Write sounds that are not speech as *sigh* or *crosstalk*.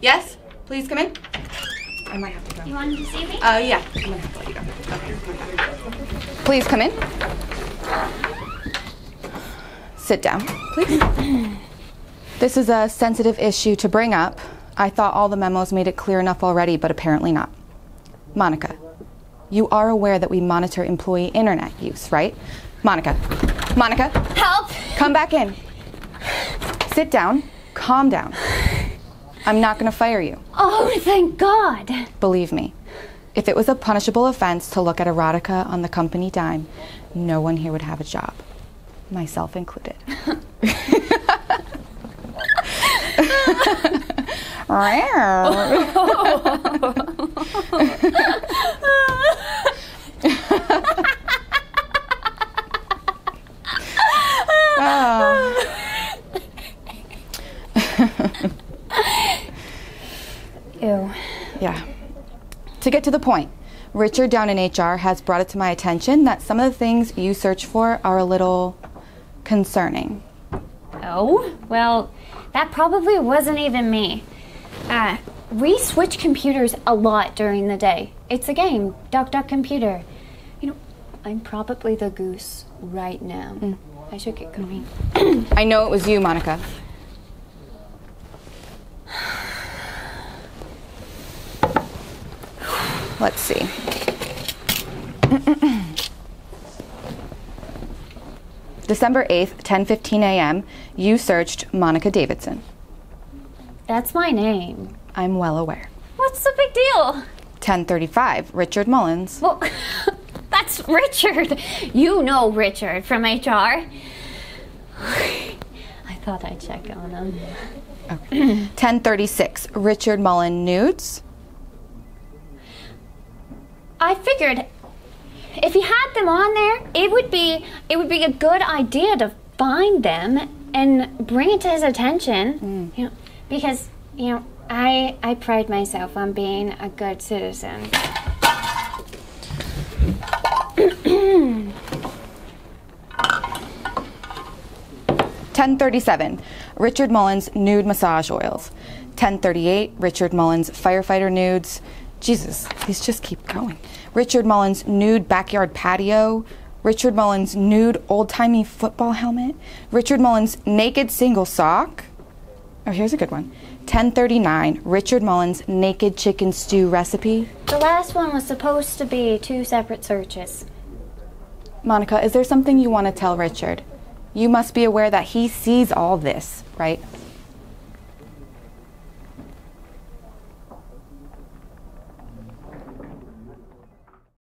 Yes? Please come in. I might have to go. You wanted to see me? Uh, yeah. I'm gonna have to let you go. Okay. Please come in. Sit down, please. *clears throat* this is a sensitive issue to bring up. I thought all the memos made it clear enough already, but apparently not. Monica, you are aware that we monitor employee internet use, right? Monica. Monica, Help! come back in. Sit down. Calm down. I'm not going to fire you. Oh, thank God. Believe me, if it was a punishable offense to look at erotica on the company dime, no one here would have a job, myself included. *laughs* *laughs* *laughs* Ew. Yeah. To get to the point, Richard down in HR has brought it to my attention that some of the things you search for are a little concerning. Oh? Well, that probably wasn't even me. Uh, we switch computers a lot during the day. It's a game, Duck Duck Computer. You know, I'm probably the goose right now. I should get going. I know it was you, Monica. Let's see. *clears throat* December 8th, 10:15 a.m., you searched Monica Davidson. That's my name. I'm well aware. What's the big deal? 10:35, Richard Mullins. Well, *laughs* that's Richard. You know Richard from HR. *sighs* I thought I'd check on him. Okay. 10:36, Richard Mullins nudes. I figured if he had them on there, it would be it would be a good idea to find them and bring it to his attention. Mm. You know, because you know I I pride myself on being a good citizen. Ten thirty-seven, Richard Mullins nude massage oils. Ten thirty-eight, Richard Mullins firefighter nudes. Jesus, these just keep going. Richard Mullins nude backyard patio. Richard Mullins nude old-timey football helmet. Richard Mullins naked single sock. Oh, here's a good one. 1039, Richard Mullins naked chicken stew recipe. The last one was supposed to be two separate searches. Monica, is there something you want to tell Richard? You must be aware that he sees all this, right?